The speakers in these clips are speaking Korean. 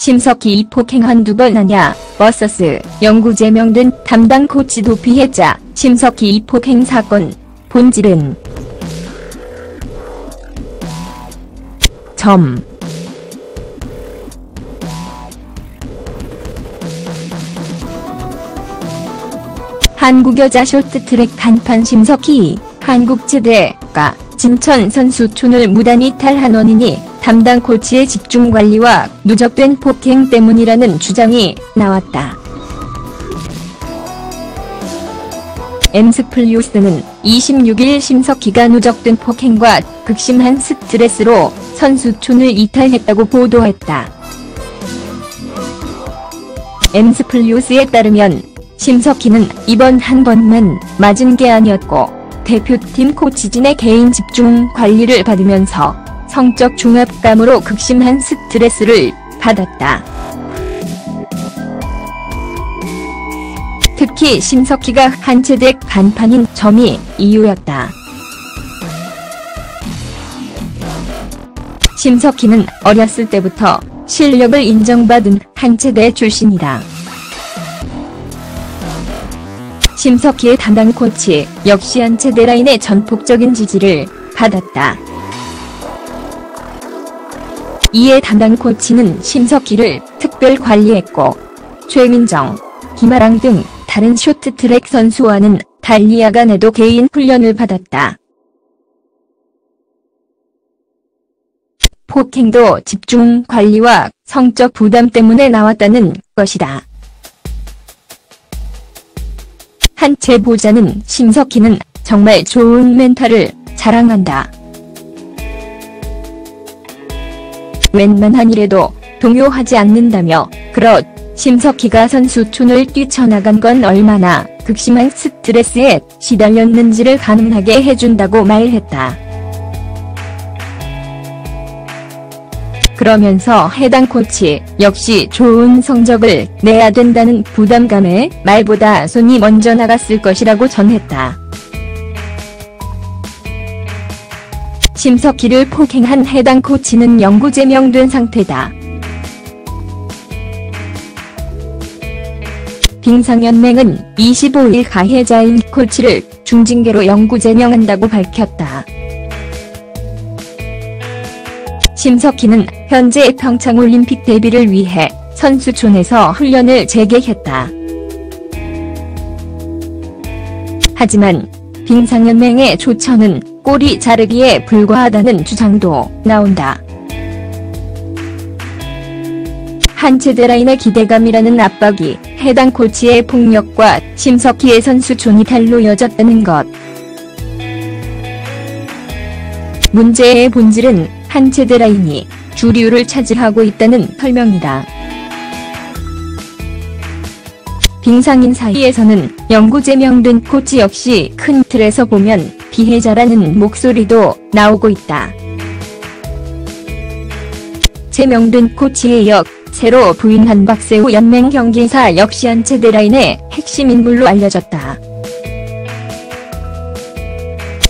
심석희 폭행 한 두 번 아냐, versus, 영구 제명된 담당 코치도 피해자, 심석희 폭행 사건, 본질은 점. 한국 여자 쇼트트랙 간판 심석희, 한국체대가 진천 선수촌을 무단 이탈한 원인이 담당 코치의 집중 관리와 누적된 폭행 때문이라는 주장이 나왔다. 엠스플리우스는 26일 심석희가 누적된 폭행과 극심한 스트레스로 선수촌을 이탈했다고 보도했다. 엠스플리우스에 따르면 심석희는 이번 한 번만 맞은 게 아니었고 대표팀 코치진의 개인 집중 관리를 받으면서 성적 중압감으로 극심한 스트레스를 받았다. 특히 심석희가 한체대 간판인 점이 이유였다. 심석희는 어렸을 때부터 실력을 인정받은 한체대 출신이다. 심석희의 담당 코치 역시 한체대 라인의 전폭적인 지지를 받았다. 이에 담당 코치는 심석희를 특별 관리했고 최민정, 김아랑 등 다른 쇼트트랙 선수와는 달리 야간에도 개인 훈련을 받았다. 폭행도 집중 관리와 성적 부담 때문에 나왔다는 것이다. 한 제보자는 심석희는 정말 좋은 멘탈을 자랑한다. 웬만한 일에도 동요하지 않는다며 그렇 심석희가 선수촌을 뛰쳐나간 건 얼마나 극심한 스트레스에 시달렸는지를 가능하게 해준다고 말했다. 그러면서 해당 코치 역시 좋은 성적을 내야 된다는 부담감에 말보다 손이 먼저 나갔을 것이라고 전했다. 심석희를 폭행한 해당 코치는 영구 제명된 상태다. 빙상연맹은 25일 가해자인 코치를 중징계로 영구 제명한다고 밝혔다. 심석희는 현재 평창올림픽 데뷔를 위해 선수촌에서 훈련을 재개했다. 하지만 빙상연맹의 조처는 꼬리 자르기에 불과하다는 주장도 나온다. 한체대라인의 기대감이라는 압박이 해당 코치의 폭력과 심석희의 선수촌이 탈로 여졌다는 것. 문제의 본질은 한체대라인이 주류를 차지하고 있다는 설명이다. 빙상인 사이에서는 영구 제명된 코치 역시 큰 틀에서 보면 피해자라는 목소리도 나오고 있다. 제명된 코치의 역, 새로 부인한 박세우 연맹 경기사 역시 한체대라인의 핵심 인물로 알려졌다.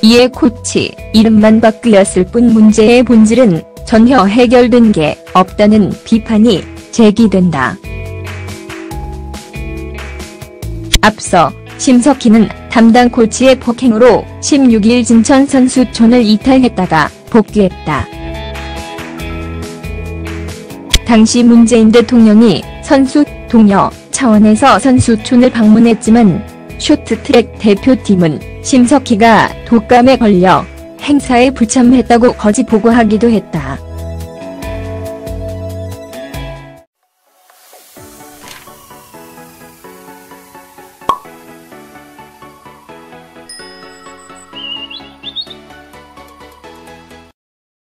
이에 코치, 이름만 바뀌었을 뿐 문제의 본질은 전혀 해결된 게 없다는 비판이 제기된다. 앞서 심석희는 담당 코치의 폭행으로 16일 진천 선수촌을 이탈했다가 복귀했다. 당시 문재인 대통령이 선수, 동료 차원에서 선수촌을 방문했지만 쇼트트랙 대표팀은 심석희가 독감에 걸려 행사에 불참했다고 거짓 보고하기도 했다.